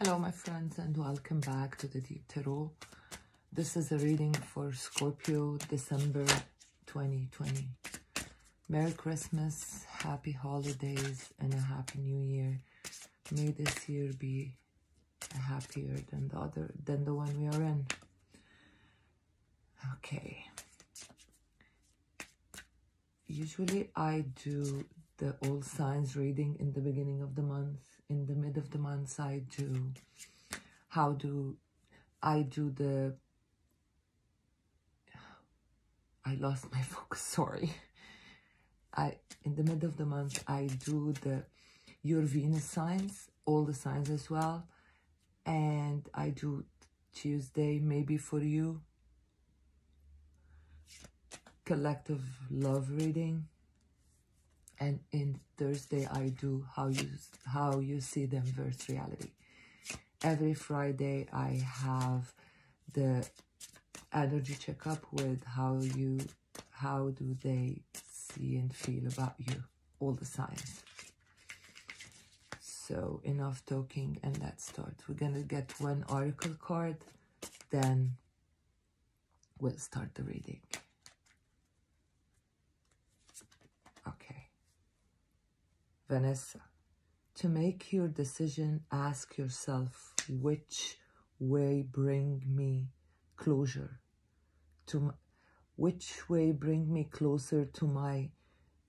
Hello, my friends, and welcome back to the Deep Tarot. This is a reading for Scorpio, December 2020. Merry Christmas, happy holidays, and a happy new year. May this year be happier than the other than the one we are in. Okay. Usually I do the all signs reading in the beginning of the month. In the mid of the month I do how do I do the I lost my focus, sorry. I in the mid of the month I do the your Venus signs, all the signs as well. And I do Tuesday maybe for you collective love reading and in Thursday I do how you how you see them versus reality. Every Friday I have the energy checkup with how you how do they see and feel about you, all the signs. So enough talking and let's start. We're gonna get one oracle card, then we'll start the reading. Okay. Vanessa, to make your decision, ask yourself which way bring me closure to which way bring me closer to my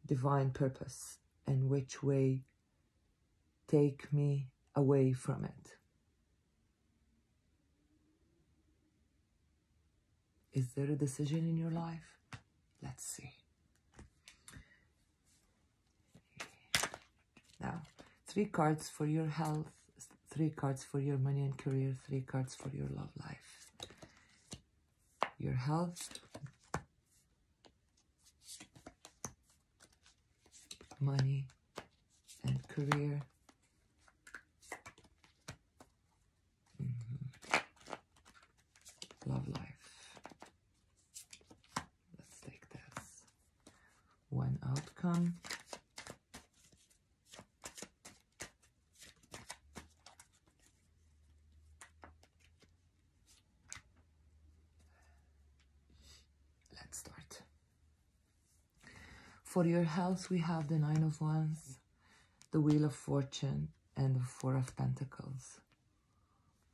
divine purpose and which way take me away from it. Is there a decision in your life? Let's see. Now, three cards for your health, three cards for your money and career, three cards for your love life. Your health, money and career. Mm -hmm. Love life. Let's take this. One outcome. Let's start. For your health, we have the Nine of Wands, the Wheel of Fortune, and the Four of Pentacles.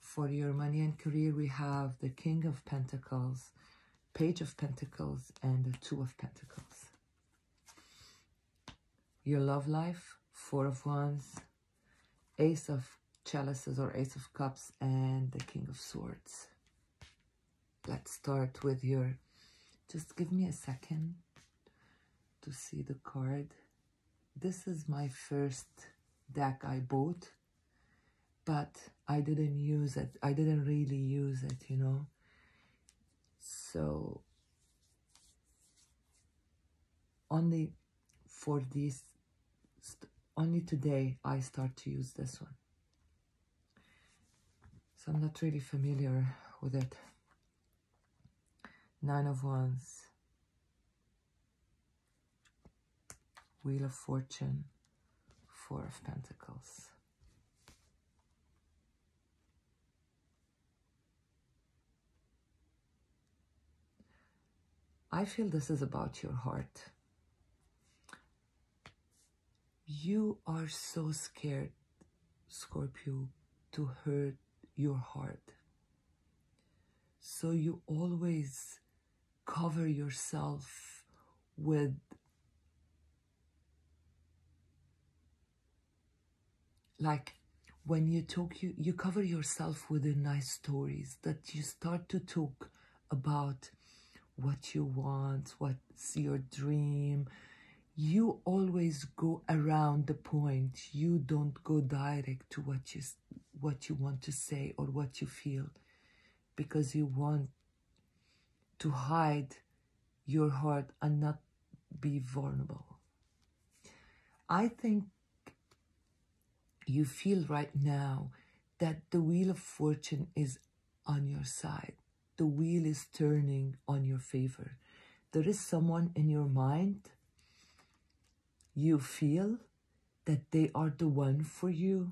For your money and career, we have the King of Pentacles, Page of Pentacles, and the Two of Pentacles. Your love life, Four of Wands, Ace of Chalices or Ace of Cups, and the King of Swords. Let's start with your, just give me a second to see the card. This is my first deck I bought, but I didn't use it. I didn't really use it, you know. So, only for this, only today I start to use this one. So I'm not really familiar with it. Nine of Wands. Wheel of Fortune, Four of Pentacles. I feel this is about your heart. You are so scared, Scorpio, to hurt your heart. So you always cover yourself with like when you talk you you cover yourself with the nice stories that you start to talk about what you want what's your dream. You always go around the point. You don't go direct to what you what you want to say or what you feel because you want to hide your heart and not be vulnerable. I think you feel right now that the wheel of fortune is on your side. The wheel is turning on your favor. There is someone in your mind you feel that they are the one for you.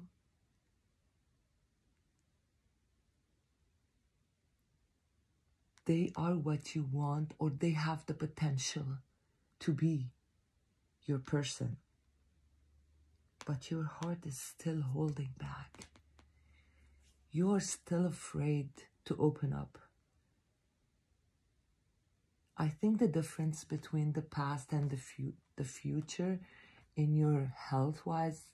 They are what you want or they have the potential to be your person. But your heart is still holding back. You are still afraid to open up. I think the difference between the past and the, fu- the future in your health wise,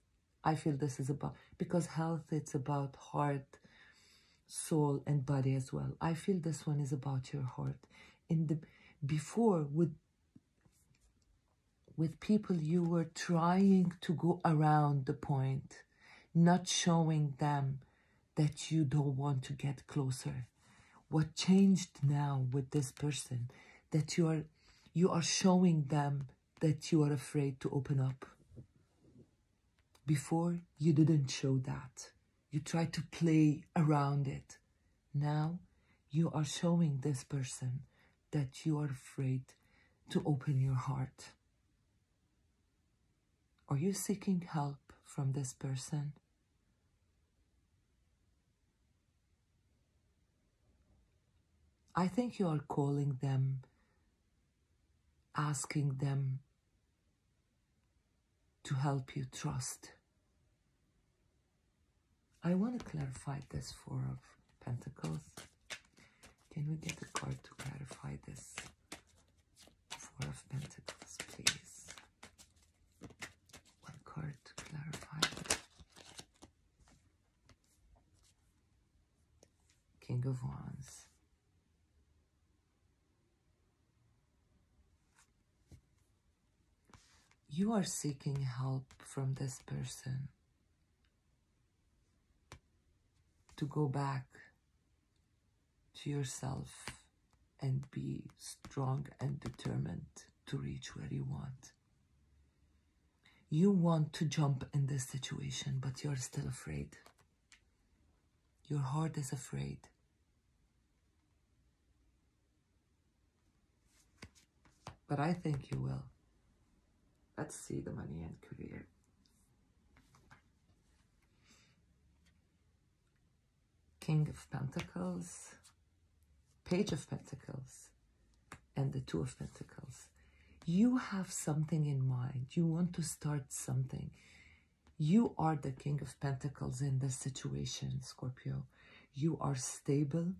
I feel this is about because health it's about heart, soul, and body as well. I feel this one is about your heart. In the before with with people you were trying to go around the point, not showing them that you don't want to get closer. What changed now with this person that you are you are showing them that you are afraid to open up. Before you didn't show that. You tried to play around it. Now you are showing this person that you are afraid to open your heart. Are you seeking help from this person? I think you are calling them, asking them to help you trust. I want to clarify this Four of Pentacles. Can we get a card to clarify this? Four of Pentacles, please. One card to clarify this. King of Wands. You are seeking help from this person to go back to yourself and be strong and determined to reach where you want. You want to jump in this situation, but you're still afraid. Your heart is afraid. But I think you will. Let's see the money and career. King of Pentacles, Page of Pentacles, and the Two of Pentacles. You have something in mind. You want to start something. You are the King of Pentacles in this situation, Scorpio. You are stable,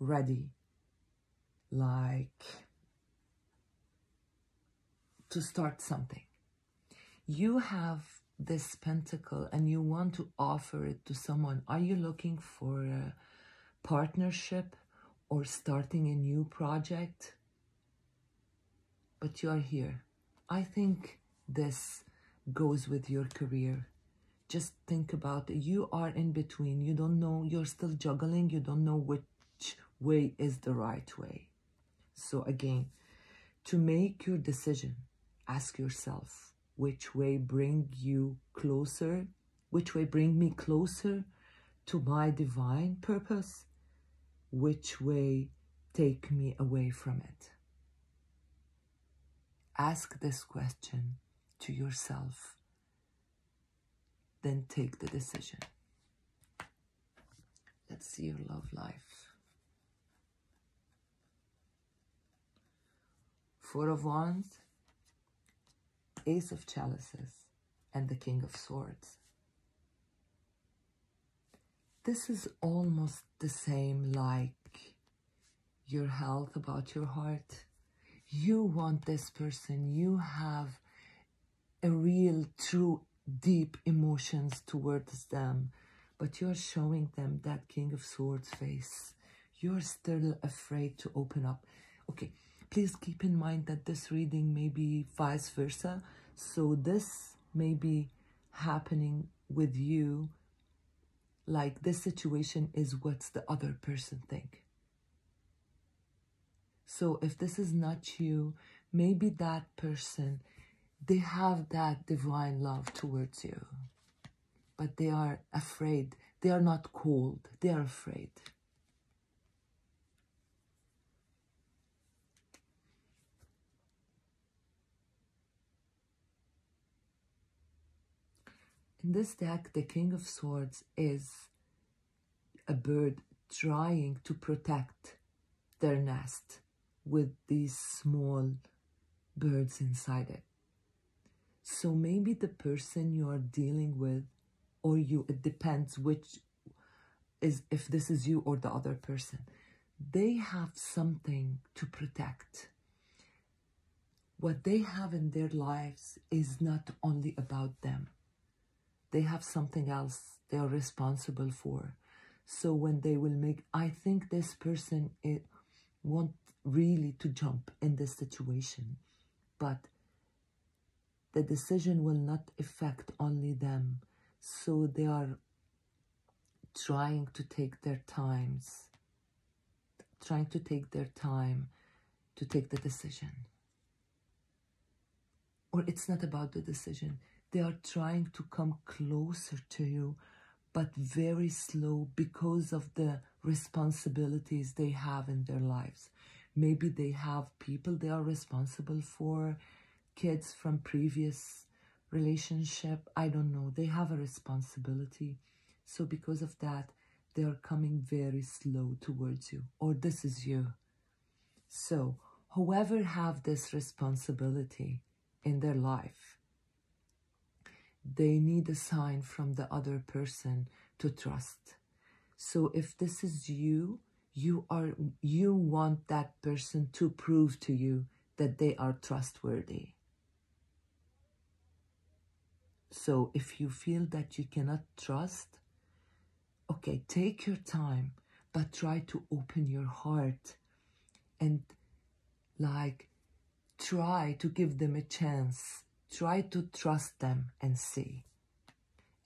ready, like to start something. You have this pentacle and you want to offer it to someone. Are you looking for a partnership or starting a new project? But you are here. I think this goes with your career. Just think about it. You are in between. You don't know. You're still juggling. You don't know which way is the right way. So again, to make your decision, ask yourself, which way bring you closer, which way bring me closer to my divine purpose, which way take me away from it. Ask this question to yourself, then take the decision. Let's see your love life. Four of Wands, Ace of Chalices, and the King of Swords. This is almost the same like your health, about your heart. You want this person, you have a real, true, deep emotions towards them, but you're showing them that King of Swords face. You're still afraid to open up. Okay, please keep in mind that this reading may be vice versa. So this may be happening with you like this situation is what's the other person think. So if this is not you, maybe that person, they have that divine love towards you, but they are afraid. They are not cold. They are afraid. In this deck, the King of Swords is a bird trying to protect their nest with these small birds inside it. So maybe the person you are dealing with, or you, it depends which is if this is you or the other person, they have something to protect. What they have in their lives is not only about them, they have something else they are responsible for. So when they will make, I think this person it want really to jump in this situation, but the decision will not affect only them. So they are trying to take their times, trying to take their time to take the decision. Or it's not about the decision. They are trying to come closer to you, but very slow because of the responsibilities they have in their lives. Maybe they have people they are responsible for, kids from previous relationship. I don't know. They have a responsibility. So because of that, they are coming very slow towards you. Or this is you. So whoever have this responsibility in their life, they need a sign from the other person to trust. So if this is you, you are you want that person to prove to you that they are trustworthy. So if you feel that you cannot trust, okay, take your time, but try to open your heart and like try to give them a chance. Try to trust them and see.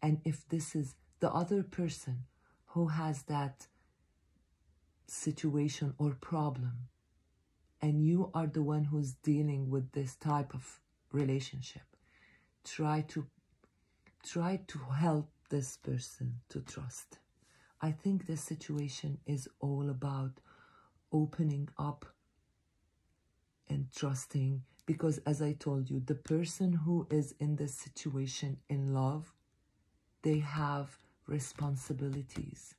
And if this is the other person who has that situation or problem, and you are the one who's dealing with this type of relationship, try to try to help this person to trust. I think this situation is all about opening up and trusting because as I told you, the person who is in this situation in love, they have responsibilities.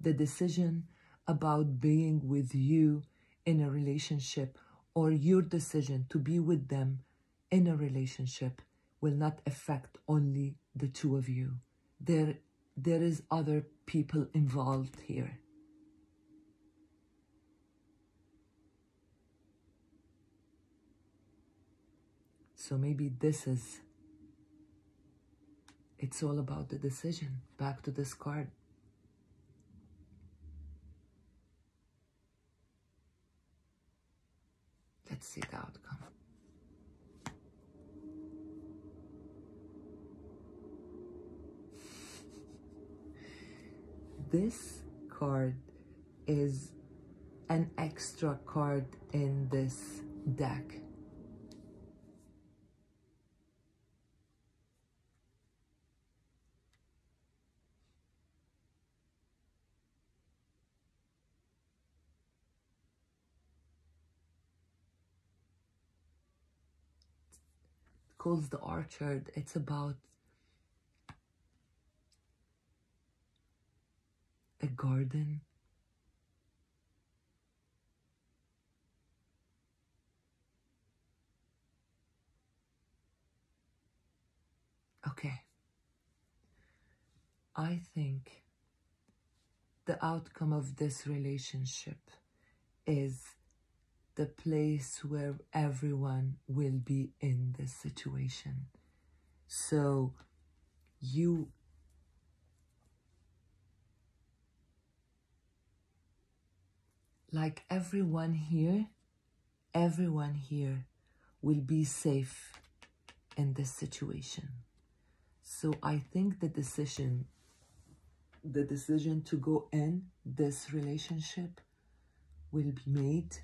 The decision about being with you in a relationship or your decision to be with them in a relationship will not affect only the two of you. There, there is other people involved here. So maybe this is, it's all about the decision. Back to this card. Let's see the outcome. This card is an extra card in this deck. Calls the orchard. It's about a garden. Okay. I think the outcome of this relationship is the place where everyone will be in this situation. So you like everyone here, everyone here will be safe in this situation. So I think the decision, the decision to go in this relationship will be made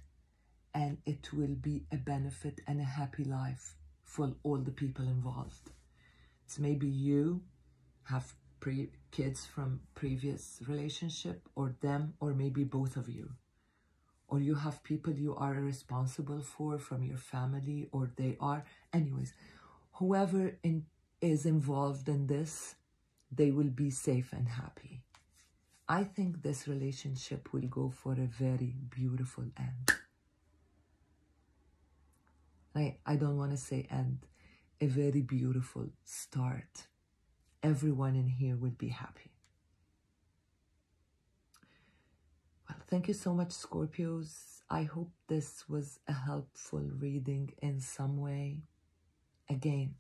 and it will be a benefit and a happy life for all the people involved. It's maybe you have kids from previous relationship or them or maybe both of you. Or you have people you are responsible for from your family or they are. Anyways, whoever in, is involved in this, they will be safe and happy. I think this relationship will go for a very beautiful end. I, I don't want to say end, a very beautiful start. Everyone in here will be happy. Well, thank you so much, Scorpios. I hope this was a helpful reading in some way. Again,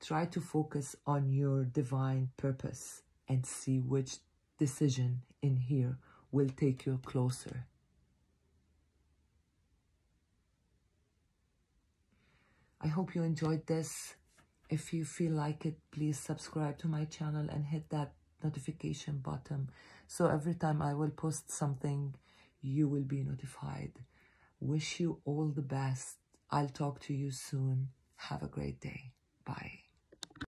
try to focus on your divine purpose and see which decision in here will take you closer. I hope you enjoyed this. If you feel like it, please subscribe to my channel and hit that notification button. So every time I will post something, you will be notified. Wish you all the best. I'll talk to you soon. Have a great day. Bye.